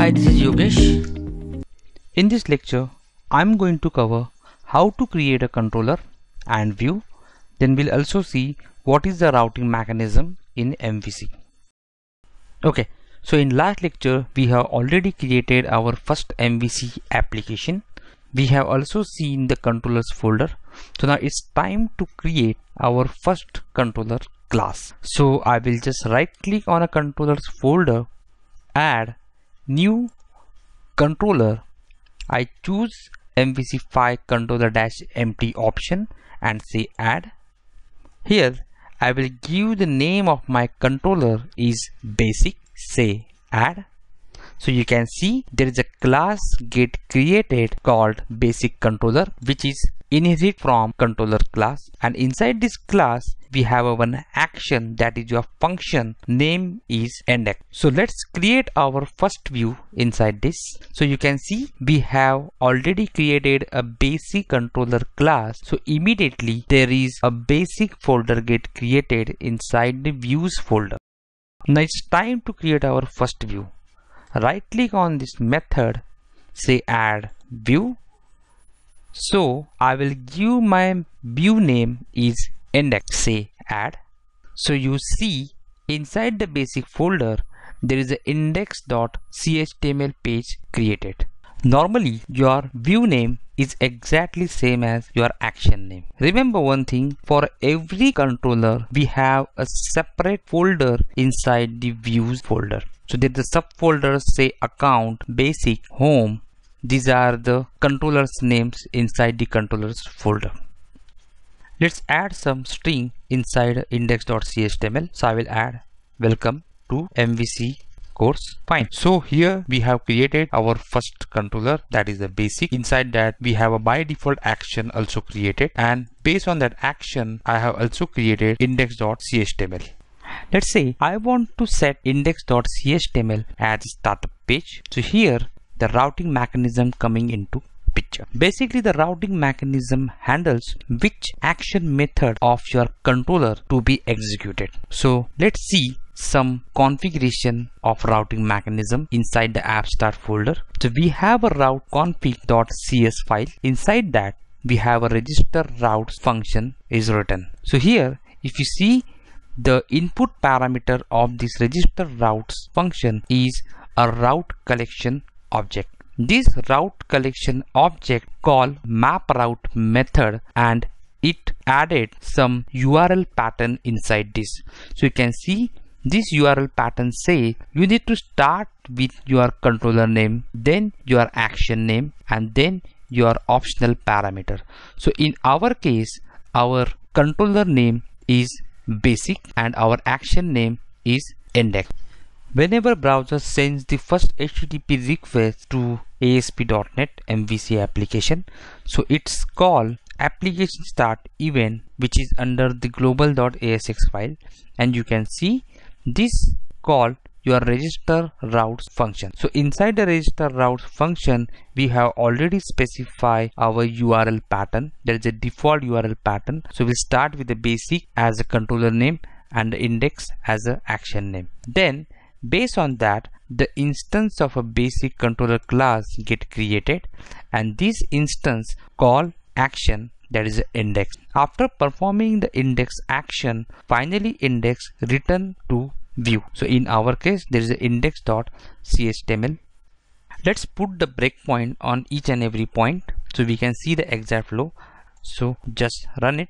Hi, this is Yogesh. In this lecture, I'm going to cover how to create a controller and view. Then we'll also see what is the routing mechanism in MVC. Okay, so in last lecture, we have already created our first MVC application. We have also seen the controllers folder. So now it's time to create our first controller class. So I will just right click on a controllers folder, add new controller I choose MVC5 controller dash empty option and say add. Here I will give the name of my controller is basic say add so you can see there is a class get created called basic controller which is inherit from controller class. And inside this class we have a one action that is your function. Name is index so let's create our first view inside this. So you can see we have already created a basic controller class. So immediately there is a basic folder get created inside the views folder. Now it's time to create our first view right click on this method say add view. So I will give my view name is index say add. So you see inside the basic folder there is an index.html page created. Normally your view name is exactly same as your action name. Remember one thing for every controller we have a separate folder inside the views folder so there's the subfolders say account basic home? These are the controllers names inside the controllers folder. Let's add some string inside index.html so i will add welcome to mvc course fine. So here we have created our first controller that is the basic. Inside that we have a by default action also created. And based on that action i have also created index.html let's say i want to set index.html as startup page so here the routing mechanism coming into picture. Basically the routing mechanism handles which action method of your controller to be executed. So let's see some configuration of routing mechanism inside the app start folder. So we have a route config.cs file. Inside that we have a register routes function is written. So here if you see the input parameter of this register routes function is a route collection object. This route collection object call map route method and it added some URL pattern inside this. So you can see this URL pattern say you need to start with your controller name, then your action name and then your optional parameter. So in our case, our controller name is basic and our action name is index. Whenever browser sends the first HTTP request to ASP.NET MVC application, so it's called application start event which is under the global.asax file and you can see this call your register routes function. So inside the register routes function, we have already specified our URL pattern. There is a default URL pattern. So we'll start with the basic as a controller name and the index as a action name. Then Based on that, the instance of a basic controller class get created and this instance call action that is index. After performing the index action, finally index return to view. So in our case, there is index.html. Let's put the breakpoint on each and every point so we can see the exact flow. So just run it.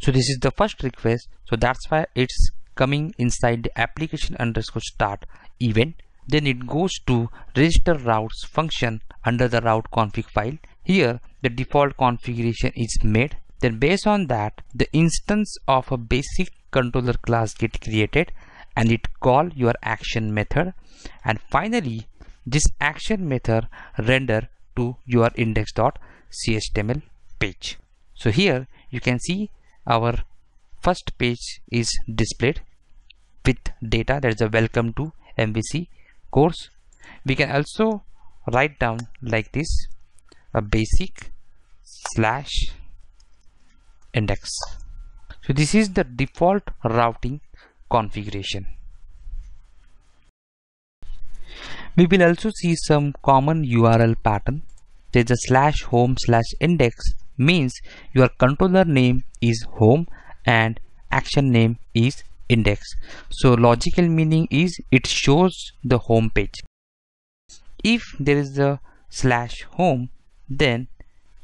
So this is the first request. So that's why it's coming inside the application underscore start event then it goes to register routes function under the route config file here the default configuration is made then based on that the instance of a basic controller class get created and it call your action method. And finally this action method render to your index.html page. So here you can see our first page is displayed with data that is a welcome to MVC course. We can also write down like this a basic slash index so this is the default routing configuration We will also see some common URL pattern. There's a slash home slash index means your controller name is home and action name is index. So logical meaning is it shows the home page. If there is a slash home then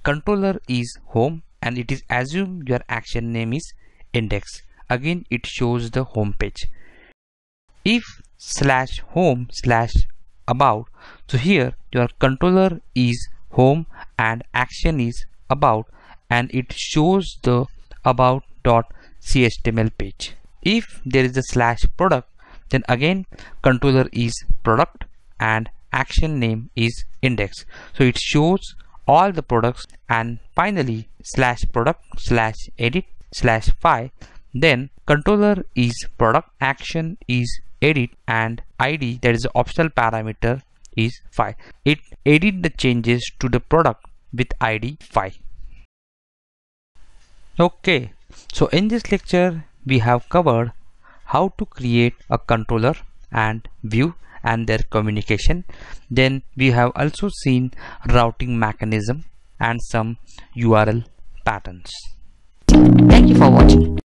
controller is home and it is assumed your action name is index. Again it shows the home page. If slash home slash about so here your controller is home and action is about and it shows the about.cshtml page if there is a slash product then again controller is product and action name is index so it shows all the products and finally slash product slash edit slash file. Then controller is product action is edit and id that is the optional parameter is 5 it edit the changes to the product with id 5 okay so in this lecture we have covered how to create a controller and view and their communication. Then we have also seen routing mechanism and some url patterns. Thank you for watching